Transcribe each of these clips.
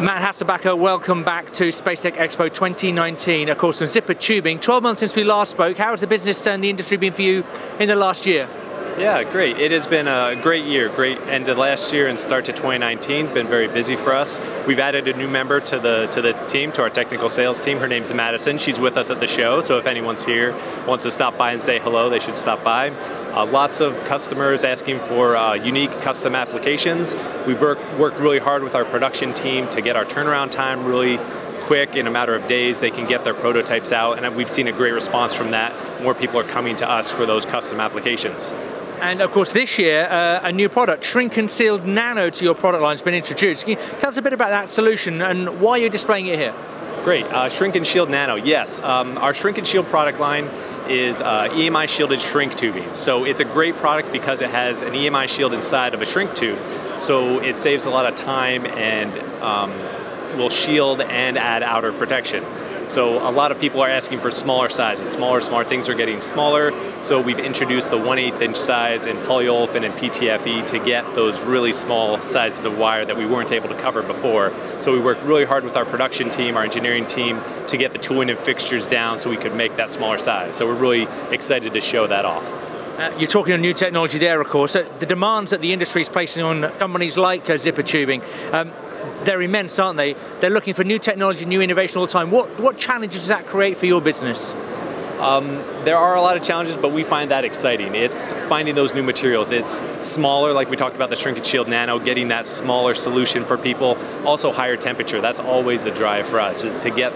Matt Hasselbacher, welcome back to Space Tech Expo 2019, of course, on Zippertubing. 12 months since we last spoke. How has the business and the industry been for you in the last year? Yeah, great. It has been a great year, great end of last year and start to 2019. Been very busy for us. We've added a new member to the to the team, to our technical sales team. Her name's Madison. She's with us at the show, so if anyone's here wants to stop by and say hello, they should stop by. Uh, lots of customers asking for uh, unique custom applications. We've worked, worked really hard with our production team to get our turnaround time really quick in a matter of days they can get their prototypes out and we've seen a great response from that more people are coming to us for those custom applications and of course, this year, uh, a new product, Shrink and Shield Nano, to your product line has been introduced. Can you tell us a bit about that solution and why you're displaying it here? Great. Uh, shrink and Shield Nano, yes. Um, our Shrink and Shield product line is uh, EMI shielded shrink tubing. So it's a great product because it has an EMI shield inside of a shrink tube. So it saves a lot of time and um, will shield and add outer protection. So a lot of people are asking for smaller sizes. Smaller, smaller things are getting smaller. So we've introduced the 1 8 inch size in polyolefin and PTFE to get those really small sizes of wire that we weren't able to cover before. So we worked really hard with our production team, our engineering team, to get the tooling and fixtures down so we could make that smaller size. So we're really excited to show that off. Uh, you're talking on new technology there, of course. Uh, the demands that the industry is placing on companies like uh, Zippertubing. Um, they're immense, aren't they? They're looking for new technology, new innovation all the time. What, what challenges does that create for your business? Um, there are a lot of challenges, but we find that exciting. It's finding those new materials. It's smaller, like we talked about the Shrink and Shield Nano, getting that smaller solution for people. Also higher temperature. That's always the drive for us, is to get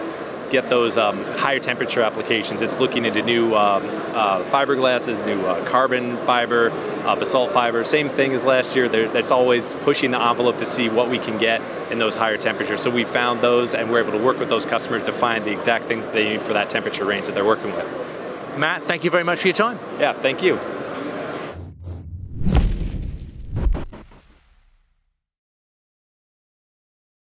get those um, higher temperature applications. It's looking into new um, uh, fiberglasses, new uh, carbon fiber, uh, basalt fiber. Same thing as last year. That's always pushing the envelope to see what we can get in those higher temperatures. So we found those and we're able to work with those customers to find the exact thing they need for that temperature range that they're working with. Matt, thank you very much for your time. Yeah, thank you.